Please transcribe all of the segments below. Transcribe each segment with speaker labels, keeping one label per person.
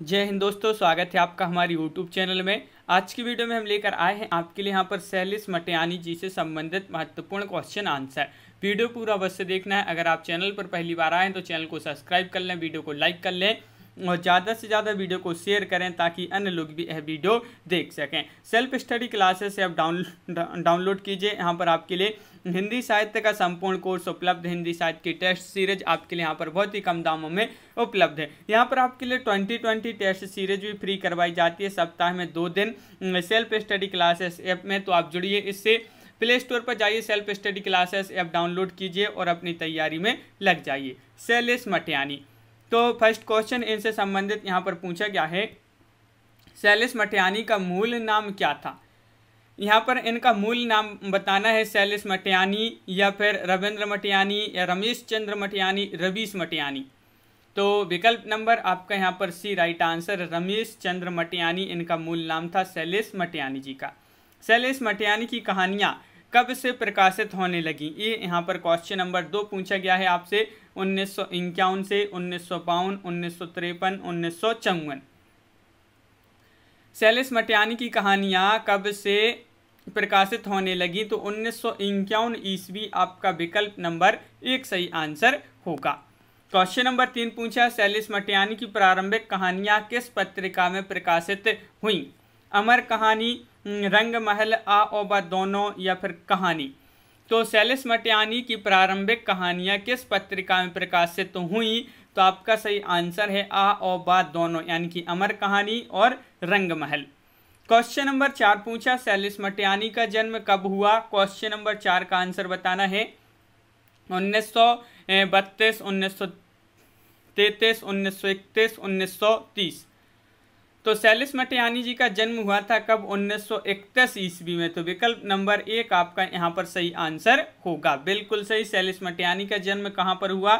Speaker 1: जय हिंद दोस्तों, स्वागत है आपका हमारे यूट्यूब चैनल में। आज की वीडियो में हम लेकर आए हैं आपके लिए यहाँ पर सैलिस मटियानी जी से संबंधित महत्वपूर्ण क्वेश्चन आंसर वीडियो पूरा अवश्य देखना है। अगर आप चैनल पर पहली बार आए हैं तो चैनल को सब्सक्राइब कर लें, वीडियो को लाइक कर लें और ज़्यादा से ज़्यादा वीडियो को शेयर करें ताकि अन्य लोग भी यह वीडियो देख सकें। सेल्फ स्टडी क्लासेस आप डाउन, डाउनलोड कीजिए। यहाँ पर आपके लिए हिंदी साहित्य का संपूर्ण कोर्स उपलब्ध हिंदी साहित्य की टेस्ट सीरीज़ आपके लिए यहाँ पर बहुत ही कम दामों में उपलब्ध है। यहाँ पर आपके लिए ट्वेंटी ट्वेंटी टेस्ट सीरीज़ भी फ्री करवाई जाती है। सप्ताह में दो दिन सेल्फ स्टडी क्लासेस ऐप में तो आप जुड़िए इससे। प्ले स्टोर पर जाइए, self study classes app download कीजिए और अपनी तैयारी में लग जाइए। सेलिस मटियानी। तो फ़र्स्ट क्वेश्चन इनसे संबंधित यहाँ पर पूछा गया है, सैलिस मटियानी का मूल नाम क्या था? यहाँ पर इनका मूल नाम बताना है सैलिस मटियानी या फिर रविंद्र मटियानी या रमेश चंद्र मटियानी, रवीश मटियानी। तो विकल्प नंबर आपका यहाँ पर C right answer, Ramesh Chandra Matiyani, इनका मूल नाम था सैलिस मटियानी जी का। सैलिस मटियानी की कहानियाँ कब से प्रकाशित होने लगी? ये यहाँ पर क्वेश्चन नंबर दो पूछा गया है आपसे। उन्नीस से उन्नीस सौ बावन, उन्नीस सौ तिरपन, उन्नीस सौ चौवन। सैलिस मटियानी की कहानियाँ कब से प्रकाशित होने लगी? तो उन्नीस सौ इक्यावन ईस्वी आपका विकल्प नंबर एक सही आंसर होगा। क्वेश्चन नंबर तीन पूछा सैलिस मटियानी की प्रारंभिक कहानियाँ किस पत्रिका में प्रकाशित हुई? अमर कहानी रंग महल आ ओबा दोनों या फिर कहानी। तो सैलिस मटियानी की प्रारंभिक कहानियाँ किस पत्रिका में प्रकाशित हुई? तो आपका सही आंसर है आ और बा दोनों, यानी कि अमर कहानी और रंग महल क्वेश्चन नंबर चार पूछा, सैलिस मटियानी का जन्म कब हुआ? क्वेश्चन नंबर चार का आंसर बताना है। उन्नीस सौ बत्तीस, उन्नीस सौ तैतीस, उन्नीस सौ इकतीस, उन्नीस सौ तीस। तो सैलिस मटियानी जी का जन्म हुआ था कब? उन्नीस सौ इकतीस ईस्वी में। तो विकल्प नंबर एक आपका यहाँ पर सही आंसर होगा। बिल्कुल सही, सैलिस मटियानी का जन्म कहाँ पर हुआ?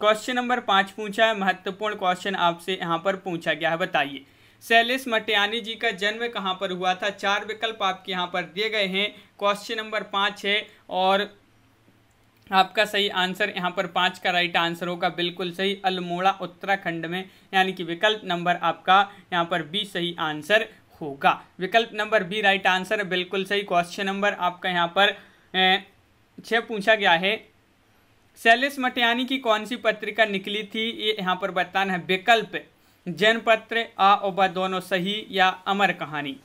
Speaker 1: क्वेश्चन नंबर पाँच पूछा है, महत्वपूर्ण क्वेश्चन आपसे यहाँ पर पूछा गया है, बताइए। सैलिस मटियानी जी का जन्म कहाँ पर हुआ था? चार विकल्प आपके यहाँ पर दिए गए हैं। क्वेश्चन नंबर पाँच है और आपका सही आंसर, यहाँ पर पाँच का राइट आंसर होगा। बिल्कुल सही। अल्मोड़ा, उत्तराखंड में, यानी कि विकल्प नंबर आपका, यहाँ पर बी सही आंसर होगा। विकल्प नंबर बी राइट आंसर, बिल्कुल सही। क्वेश्चन नंबर आपका यहाँ पर छः पूछा गया है। सैलिस मटियानी की कौन सी पत्रिका निकली थी? ये यहाँ पर बताना है। विकल्प, जनपत्र, आ, ओबा, दोनों सही या अमर कहानी।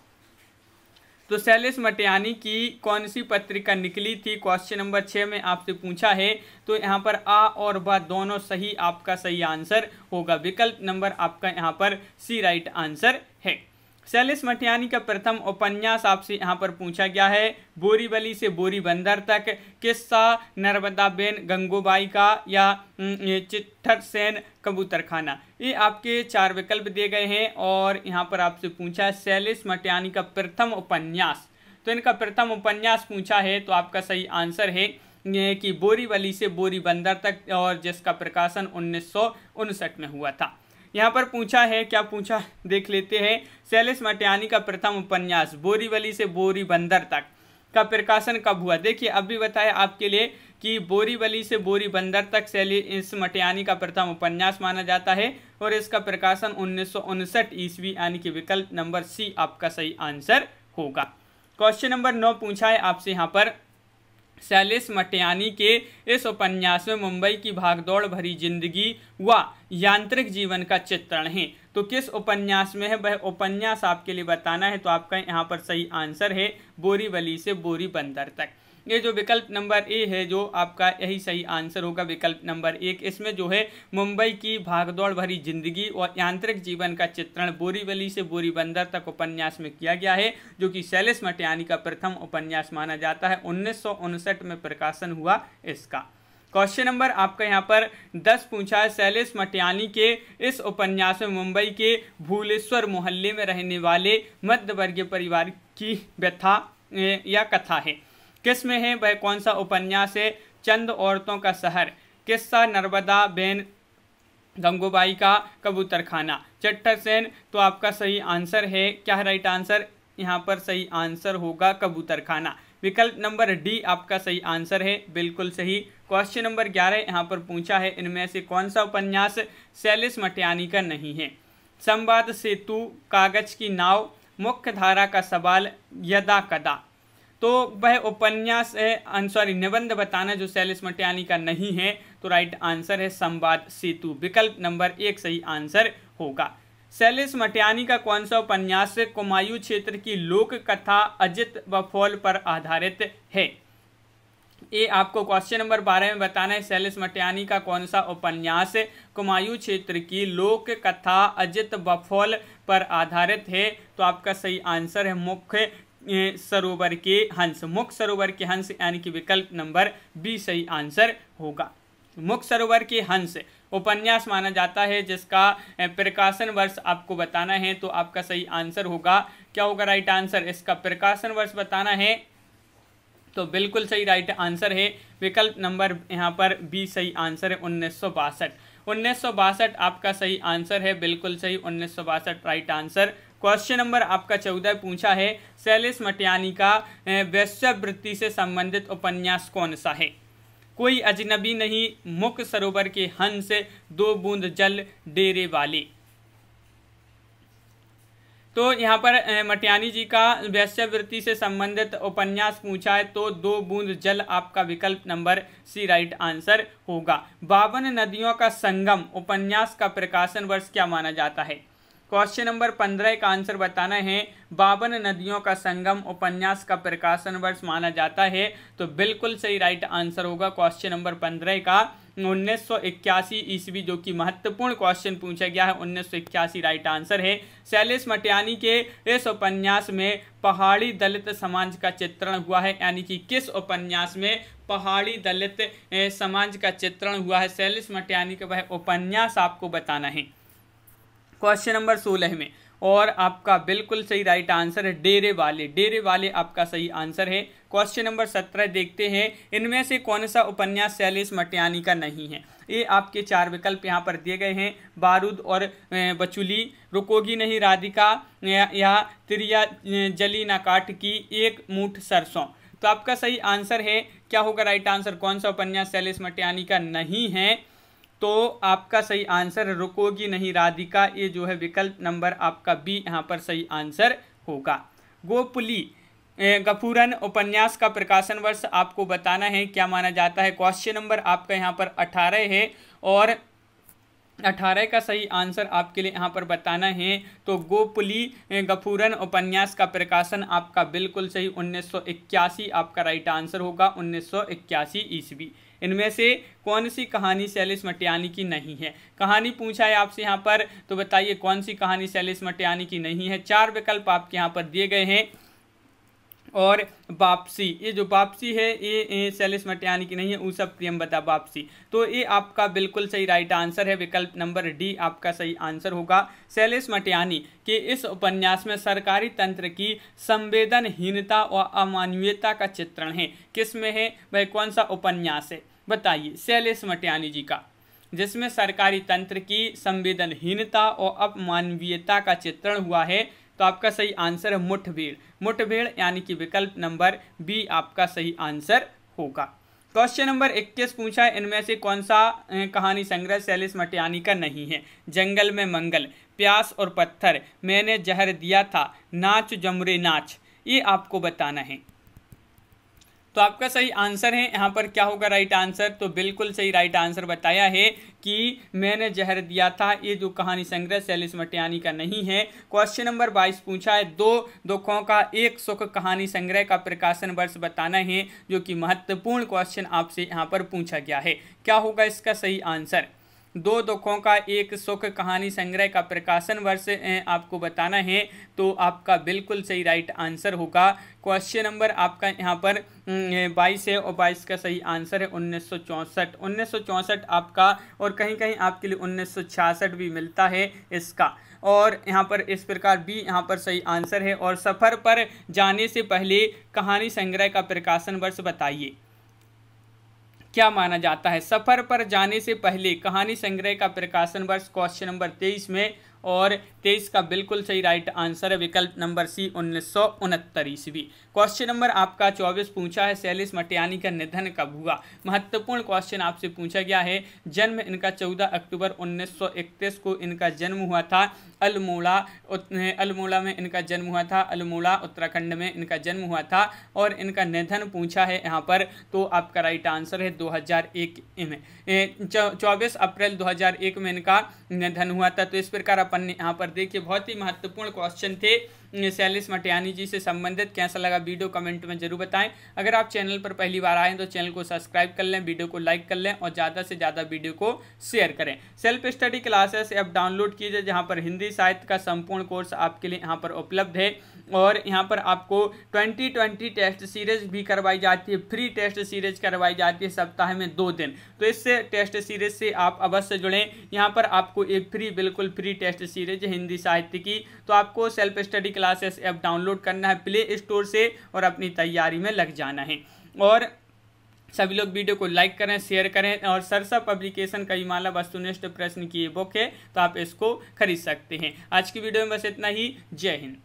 Speaker 1: तो शैलेश मटियानी की कौन सी पत्रिका निकली थी? क्वेश्चन नंबर छः में आपसे पूछा है। तो यहाँ पर आ और ब दोनों सही, आपका सही आंसर होगा। विकल्प नंबर आपका यहाँ पर सी राइट आंसर है। सैलिस मटियानी का प्रथम उपन्यास आपसे यहाँ पर पूछा गया है। बोरीवली से बोरी बंदर तक किस्सा नर्मदा बेन गंगोबाई का या चिट्ठर सेन कबूतर खाना ये आपके चार विकल्प दिए गए हैं और यहाँ पर आपसे पूछा है सैलिस मटियानी का प्रथम उपन्यास। तो इनका प्रथम उपन्यास पूछा है तो आपका सही आंसर है कि बोरीवली से बोरी बंदर तक और जिसका प्रकाशन उन्नीस सौ उनसठ में हुआ था। यहाँ पर पूछा है, क्या पूछा? देख लेते हैं। शैलेश मटियानी का प्रथम उपन्यास, बोरीवली से बोरी बंदर तक का प्रकाशन कब हुआ? देखिए, अब भी बताया आपके लिए कि बोरीवली से बोरी बंदर तक शैली इस मटियानी का प्रथम उपन्यास माना जाता है और इसका प्रकाशन उन्नीस सौ उनसठ ईस्वी यानी कि विकल्प नंबर सी आपका सही आंसर होगा। क्वेश्चन नंबर नौ पूछा है आपसे यहाँ पर। शैलेश मटियानी के इस उपन्यास में मुंबई की भागदौड़ भरी ज़िंदगी व यांत्रिक जीवन का चित्रण है। तो किस उपन्यास में है? वह उपन्यास आपके लिए बताना है तो आपका यहाँ पर सही आंसर है, बोरीवली से बोरी बंदर तक। ये जो विकल्प नंबर ए है, जो आपका यही सही आंसर होगा विकल्प नंबर एक। इसमें जो है, मुंबई की भागदौड़ भरी ज़िंदगी और यांत्रिक जीवन का चित्रण बोरीवली से बोरी बंदर तक उपन्यास में किया गया है, जो कि शैलेश मटियानी का प्रथम उपन्यास माना जाता है। उन्नीस सौ उनसठ में प्रकाशन हुआ इसका। क्वेश्चन नंबर आपका यहाँ पर दस पूछा है। शैलेश मटियानी के इस उपन्यास में मुंबई के भूलेश्वर मोहल्ले में रहने वाले मध्यवर्गीय परिवार की व्यथा या कथा है। किसमें है, वह कौन सा उपन्यास है? चंद औरतों का शहर। किस्सा, नर्मदा बेन गंगूबाई का कबूतर खाना चट्टर सेन तो आपका सही आंसर है। क्या है राइट आंसर यहाँ पर सही आंसर होगा कबूतर खाना विकल्प नंबर डी आपका सही आंसर है। बिल्कुल सही। क्वेश्चन नंबर ग्यारह यहाँ पर पूछा है, इनमें से कौन सा उपन्यास सैलिस मटियानी का नहीं है? संवाद सेतु, कागज़ की नाव, मुख्य धारा का सवाल, यदा कदा। तो वह उपन्यास है सॉरी निबंध बताना जो शैलेश मटियानी का नहीं है तो राइट आंसर है संवाद सेतु। विकल्प नंबर एक, सही आंसर होगा। शैलेश मटियानी का कौन सा उपन्यास कुमायूं क्षेत्र की लोक कथा अजित बफौल पर आधारित है। ये आपको क्वेश्चन नंबर बारह में बताना है, शैलेश मटियानी का कौन सा उपन्यास कुमायूं क्षेत्र की लोक कथा अजित बफौल पर आधारित है तो आपका सही आंसर है मुख्य सरोवर के हंस। मुख्य सरोवर के हंस यानी कि विकल्प नंबर बी सही आंसर होगा। मुख्य सरोवर के हंस। उपन्यास माना जाता है जिसका प्रकाशन वर्ष आपको बताना है तो आपका सही आंसर होगा। क्या होगा राइट आंसर इसका प्रकाशन वर्ष बताना है तो बिल्कुल सही राइट आंसर है। विकल्प नंबर यहाँ पर बी सही आंसर है, उन्नीस सौ बासठ। उन्नीस सौ बासठ आपका सही आंसर है, बिल्कुल सही उन्नीस बासठ राइट आंसर क्वेश्चन नंबर आपका चौदह पूछा है, शैलेश मटियानी का वैश्यवृत्ति से संबंधित उपन्यास कौन सा है? कोई अजनबी नहीं, मुख सरोवर के हंस, दो बूंद जल, डेरे वाले। तो यहाँ पर मटियानी जी का वैश्यवृत्ति से संबंधित उपन्यास पूछा है तो दो बूंद जल आपका विकल्प नंबर सी राइट आंसर होगा। बावन नदियों का संगम, उपन्यास का प्रकाशन वर्ष क्या माना जाता है? क्वेश्चन नंबर पंद्रह का आंसर बताना है। बावन नदियों का संगम, उपन्यास का प्रकाशन वर्ष माना जाता है। तो बिल्कुल सही राइट आंसर होगा क्वेश्चन नंबर पंद्रह का। उन्नीस सौ इक्यासी ईस्वी जो कि महत्वपूर्ण क्वेश्चन पूछा गया है, उन्नीस सौ इक्यासी राइट आंसर है। शैलेश मटियानी के इस उपन्यास में पहाड़ी दलित समाज का चित्रण हुआ है। यानी कि किस उपन्यास में पहाड़ी दलित समाज का चित्रण हुआ है? शैलेश मटियानी का वह उपन्यास आपको बताना है। क्वेश्चन नंबर सोलह में। और आपका बिल्कुल सही राइट आंसर है, डेरे वाले। डेरे वाले आपका सही आंसर है। क्वेश्चन नंबर सत्रह देखते हैं। इनमें से कौन सा उपन्यास शैलेश मटियानी का नहीं है? ये आपके चार विकल्प यहाँ पर दिए गए हैं। बारूद और बचुली। रुकोगी नहीं राधिका। या त्रिया जली ना काट की एक मूठ सरसों। तो आपका सही आंसर है। क्या होगा राइट आंसर कौन सा उपन्यास शैलेश मटियानी का नहीं है? तो आपका सही आंसर रुकोगी नहीं, राधिका, ये जो है विकल्प नंबर आपका बी, यहाँ पर सही आंसर होगा। गोपुली गफूरन उपन्यास का प्रकाशन वर्ष आपको बताना है, क्या माना जाता है? क्वेश्चन नंबर आपका यहाँ पर अठारह है और अठारह का सही आंसर आपके लिए यहाँ पर बताना है। तो गोपुली गफूरन उपन्यास का प्रकाशन आपका बिल्कुल सही, उन्नीस सौ इक्यासी आपका राइट आंसर होगा, उन्नीस ईस्वी। इनमें से कौन सी कहानी शैलेश मटियानी की नहीं है? कहानी पूछा है आपसे यहाँ पर तो बताइए कौन सी कहानी शैलेश मटियानी की नहीं है? चार विकल्प आपके यहाँ पर दिए गए हैं। और वापसी, ये जो वापसी है, ये शैलेश मटियानी की नहीं है ऊ सब प्रियम बता वापसी। तो ये आपका बिल्कुल सही राइट आंसर है, विकल्प नंबर डी आपका सही आंसर होगा। शैलेश मटियानी के इस उपन्यास में सरकारी तंत्र की संवेदनहीनता और अमानवीयता का चित्रण है। किसमें है? वह कौन सा उपन्यास है? बताइए, शैलेश मटियानी जी का, जिसमें सरकारी तंत्र की संवेदनहीनता और अपमानवीयता का चित्रण हुआ है तो आपका सही आंसर है मुठभेड़। मुठभेड़ यानी कि विकल्प नंबर बी आपका सही आंसर होगा। क्वेश्चन नंबर 21 पूछा है, इनमें से कौन सा कहानी संग्रह शैलेश मटियानी का नहीं है? जंगल में मंगल, प्यास और पत्थर, मैंने जहर दिया था, नाच जमरे नाच, ये आपको बताना है। तो आपका सही आंसर है। यहाँ पर क्या होगा राइट आंसर तो बिल्कुल सही राइट आंसर बताया है कि मैंने जहर दिया था। ये जो कहानी संग्रह सैलिस मटियानी का नहीं है। क्वेश्चन नंबर बाईस पूछा है। दो दुखों का, एक सुख कहानी संग्रह का प्रकाशन वर्ष बताना है, जो कि महत्वपूर्ण क्वेश्चन आपसे यहाँ पर पूछा गया है। क्या होगा इसका सही आंसर? दो दुखों का एक सुख कहानी संग्रह का प्रकाशन वर्ष आपको बताना है तो आपका बिल्कुल सही राइट आंसर होगा। क्वेश्चन नंबर आपका यहाँ पर बाईस है और बाईस का सही आंसर है, उन्नीस सौ चौंसठ। उन्नीस सौ चौंसठ आपका और कहीं कहीं आपके लिए उन्नीस सौ छियासठ भी मिलता है इसका। और यहाँ पर इस प्रकार भी यहाँ पर सही आंसर है और सफ़र पर जाने से पहले कहानी संग्रह का प्रकाशन वर्ष बताइए। क्या माना जाता है? सफ़र पर जाने से पहले कहानी संग्रह का प्रकाशन वर्ष क्वेश्चन नंबर तेईस में और तेईस का बिल्कुल सही राइट आंसर है विकल्प नंबर सी उन्नीस सौ उनहत्तर ईस्वी। क्वेश्चन नंबर आपका चौबीस पूछा है सैलिस मटियानी का निधन कब हुआ? महत्वपूर्ण क्वेश्चन आपसे पूछा गया है। जन्म इनका चौदह अक्टूबर उन्नीस सौ इकतीस को इनका जन्म हुआ था। अल्मोड़ा अल्मोड़ा में इनका जन्म हुआ था अल्मोड़ा उत्तराखंड में इनका जन्म हुआ था, और इनका निधन पूछा है यहाँ पर तो आपका राइट आंसर है 2001 में। चौबीस अप्रैल 2001 में इनका निधन हुआ था तो इस प्रकार अपन ने यहाँ पर देखिए, बहुत ही महत्वपूर्ण क्वेश्चन थे। सैलिस मटियानी जी से संबंधित कैसा लगा वीडियो कमेंट में ज़रूर बताएँ। अगर आप चैनल पर पहली बार आए तो चैनल को सब्सक्राइब कर लें, वीडियो को लाइक कर लें और ज़्यादा से ज़्यादा वीडियो को शेयर करें। Self study classes app download कीजिए, जहाँ पर हिंदी साहित्य का संपूर्ण कोर्स आपके लिए यहाँ पर उपलब्ध है। और यहाँ पर आपको 2020 टेस्ट सीरीज़ भी करवाई जाती है, फ्री टेस्ट सीरीज़ करवाई जाती है सप्ताह में दो दिन। तो इससे टेस्ट सीरीज़ से आप अवश्य जुड़ें। यहाँ पर आपको एक फ्री, बिल्कुल फ्री टेस्ट सीरीज़ हिंदी साहित्य की। तो आपको self study classes app download करना है प्ले स्टोर से और अपनी तैयारी में लग जाना है। और सभी लोग वीडियो को लाइक करें शेयर करें और सरसा पब्लिकेशन का हिमालय वस्तुनिष्ठ प्रश्न की बुक है तो आप इसको खरीद सकते हैं। आज की वीडियो में बस इतना ही। जय हिंद।